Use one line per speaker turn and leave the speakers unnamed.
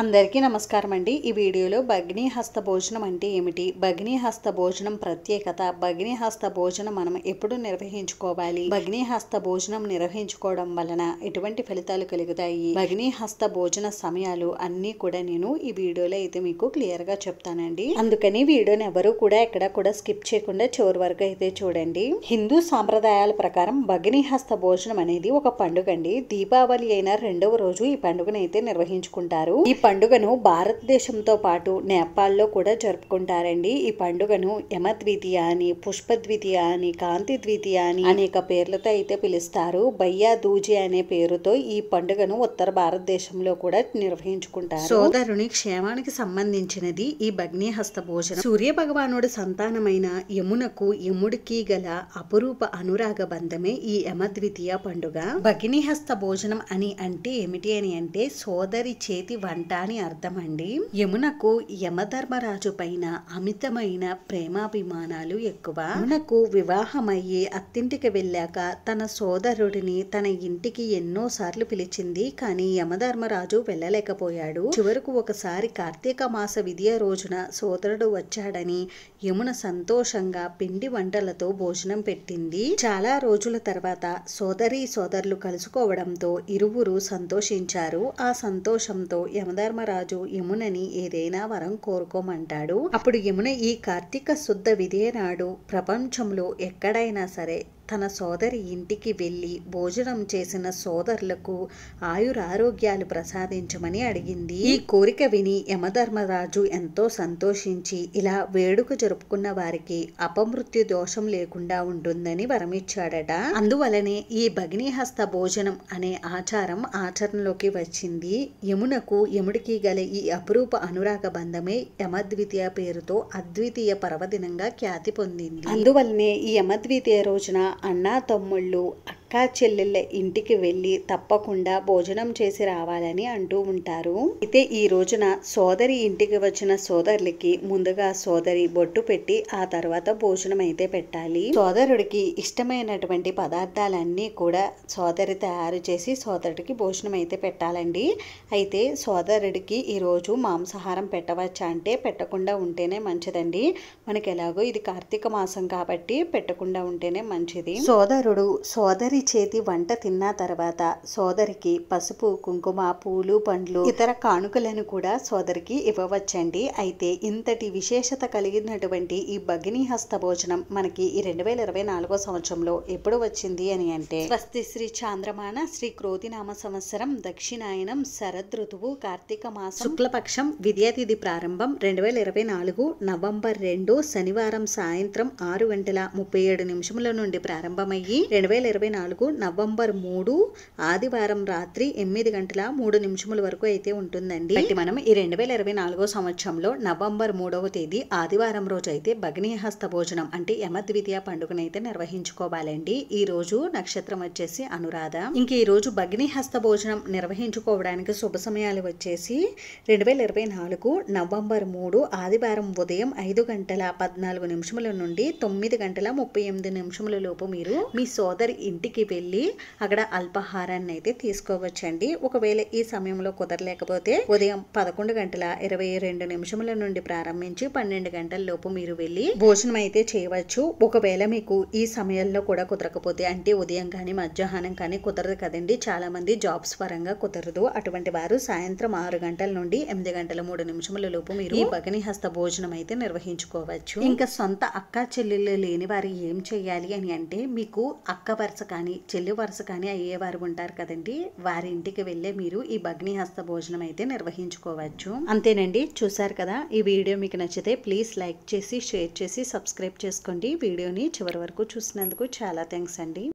అందరికీ నమస్కారం అండి. ఈ వీడియోలో భగినీ హస్త భోజనం అంటే ఏమిటి? భగినీ హస్త భోజనం ప్రత్యేకత. భగ్ని హస్త భోజనం మనం ఎప్పుడు నిర్వహించుకోవాలి? భగ్ని హస్త భోజనం నిర్వహించుకోవడం వలన ఎటువంటి ఫలితాలు కలుగుతాయి? భగినీ హస్త భోజన సమయాలు అన్నీ కూడా నేను ఈ వీడియోలో అయితే మీకు క్లియర్గా చెప్తానండి. అందుకని వీడియోని ఎవరు కూడా ఎక్కడ కూడా స్కిప్ చేయకుండా చివరి వరకు అయితే చూడండి. హిందూ సాంప్రదాయాల ప్రకారం భగినీ హస్త భోజనం అనేది ఒక పండుగ అండి. దీపావళి అయిన రెండవ రోజు ఈ పండుగను అయితే నిర్వహించుకుంటారు. ఈ పండుగను భారతదేశంతో పాటు నేపాల్లో కూడా జరుపుకుంటారండి. ఈ పండుగను యమద్వితీయ అని పుష్పద్వితీయ అని కాంతి ద్వితీయ అని అనేక పేర్లతో అయితే పిలుస్తారు. బయ్యా దూజి అనే పేరుతో ఈ పండుగను ఉత్తర భారతదేశంలో కూడా నిర్వహించుకుంటారు. సోదరుని క్షేమానికి సంబంధించినది ఈ భగ్ని హస్త భోజనం. సూర్య భగవానుడి సంతానమైన యమునకు యముడికి గల అపురూప అనురాగ బంధమే ఈ యమద్వితీయ పండుగ. భగిని హస్త భోజనం అని అంటే ఏమిటి అని అంటే సోదరి చేతి వంట అని అర్థమండి. యమునకు యమధర్మరాజు పైన అమితమైన ప్రేమాభిమానాలు ఎక్కువ. యమునకు వివాహమయ్యి అత్తింటికి వెళ్ళాక తన సోదరుడిని తన ఇంటికి ఎన్నో సార్లు పిలిచింది. కానీ యమధర్మరాజు వెళ్ళలేకపోయాడు. చివరకు ఒకసారి కార్తీక మాస విధియ రోజున సోదరుడు వచ్చాడని యమున సంతోషంగా పిండి వంటలతో భోజనం పెట్టింది. చాలా రోజుల తర్వాత సోదరి సోదరులు కలుసుకోవడంతో ఇరువురు సంతోషించారు. ఆ సంతోషంతో యమధర్మరాజు యమునని ఏదైనా వరం కోరుకోమంటాడు. అప్పుడు యమున ఈ కార్తీక శుద్ధ విధియ నాడు ప్రపంచంలో ఎక్కడైనా సరే తన సోదరి ఇంటికి వెళ్ళి భోజనం చేసిన సోదరులకు ఆయురారోగ్యాలు ప్రసాదించమని అడిగింది. ఈ కోరిక విని యమధర్మరాజు ఎంతో సంతోషించి ఇలా వేడుక జరుపుకున్న వారికి అపమృత్యు దోషం లేకుండా ఉంటుందని వరమిచ్చాడట. అందువలనే ఈ భగినీహస్త భోజనం అనే ఆచారం ఆచరణలోకి వచ్చింది. యమునకు యముడికి గల ఈ అపురూప అనురాగ బంధమే యమద్వితీయ పేరుతో అద్వితీయ పర్వదినంగా ఖ్యాతి పొందింది. అందువలనే ఈ యమద్వితీయ రోజున అన్నా తమ్ముళ్ళు అక్కా చెల్లెళ్ళ ఇంటికి వెళ్ళి తప్పకుండా భోజనం చేసి రావాలని అంటూ ఉంటారు. అయితే ఈ రోజున సోదరి ఇంటికి వచ్చిన సోదరులకి ముందుగా సోదరి బొట్టు పెట్టి ఆ తర్వాత భోజనం అయితే పెట్టాలి. సోదరుడికి ఇష్టమైనటువంటి పదార్థాలన్నీ కూడా సోదరి తయారు చేసి సోదరుడికి భోజనం అయితే పెట్టాలండి. అయితే సోదరుడికి ఈ రోజు మాంసాహారం పెట్టవచ్చా అంటే పెట్టకుండా ఉంటేనే మంచిదండి. మనకి ఎలాగో ఇది కార్తీక మాసం కాబట్టి పెట్టకుండా ఉంటేనే మంచిది. సోదరుడు సోదరి చేతి వంట తిన్న తర్వాత సోదరికి పసుపు కుంకుమ పూలు పండ్లు ఇతర కానుకలను కూడా సోదరికి ఇవ్వవచ్చండి. అయితే ఇంతటి విశేషత కలిగినటువంటి ఈ భగిని హస్త భోజనం మనకి ఈ రెండు వేల ఇరవై నాలుగో సంవత్సరంలో ఎప్పుడు వచ్చింది అని అంటే స్వస్తి శ్రీ చాంద్రమాన శ్రీ క్రోతినామ సంవత్సరం దక్షిణాయనం శరద్ ఋతువు కార్తీక మాసం శుక్లపక్షం విద్యాతిథి ప్రారంభం రెండు వేల ఇరవై నాలుగు నవంబర్ రెండు శనివారం సాయంత్రం ఆరు గంటల ముప్పై ఏడు నిమిషముల నుండి ప్రారంభమయ్యి రెండు వేల ఇరవై నాలుగు నవంబర్ మూడు ఆదివారం రాత్రి ఎనిమిది గంటల మూడు నిమిషముల వరకు అయితే ఉంటుందండి. బట్టి మనం ఈ రెండు వేల ఇరవై నాలుగో సంవత్సరంలో నవంబర్ మూడవ తేదీ ఆదివారం రోజు అయితే భగ్నీహస్త భోజనం అంటే యమద్వితీయ పండుగను అయితే నిర్వహించుకోవాలండి. ఈ రోజు నక్షత్రం వచ్చేసి అనురాధ. ఇంక ఈ రోజు భగ్నీహస్త భోజనం నిర్వహించుకోవడానికి శుభ సమయాలు వచ్చేసి రెండు వేల ఇరవై నాలుగు నవంబర్ మూడు ఆదివారం ఉదయం ఐదు గంటల పద్నాలుగు నిమిషముల నుండి తొమ్మిది గంటల ముప్పై ఎనిమిది నిమిషముల లోపు మీరు మీ సోదరి ఇంటికి వెళ్ళి అక్కడ అల్పాహారాన్ని అయితే తీసుకోవచ్చండి. ఒకవేళ ఈ సమయంలో కుదరలేకపోతే ఉదయం పదకొండు గంటల ఇరవై రెండు నిమిషముల నుండి ప్రారంభించి పన్నెండు గంటల లోపు మీరు వెళ్ళి భోజనం అయితే చేయవచ్చు. ఒకవేళ మీకు ఈ సమయంలో కూడా కుదరకపోతే అంటే ఉదయం కానీ మధ్యాహ్నం కానీ కుదరదు కదండి. చాలా మంది జాబ్స్ పరంగా కుదరదు. అటువంటి వారు సాయంత్రం ఆరు గంటల నుండి ఎనిమిది గంటల మూడు నిమిషముల లోపు మీరు ఈ భగని హస్త భోజనం అయితే నిర్వహించుకోవచ్చు. ఇంకా సొంత అక్క చెల్లెళ్ళు లేని వారు ఏం చేయాలి అని అంటే మీకు అక్క వరుస కానీ కానీ చెల్లి వరుస కానీ అయ్యేవారు ఉంటారు కదండి. వారి ఇంటికి వెళ్ళే మీరు ఈ భగ్ని హస్త భోజనం అయితే నిర్వహించుకోవచ్చు. అంతేనండి. చూసారు కదా? ఈ వీడియో మీకు నచ్చితే ప్లీజ్ లైక్ చేసి షేర్ చేసి సబ్స్క్రైబ్ చేసుకోండి. వీడియోని చివరి వరకు చూసినందుకు చాలా థ్యాంక్స్ అండి.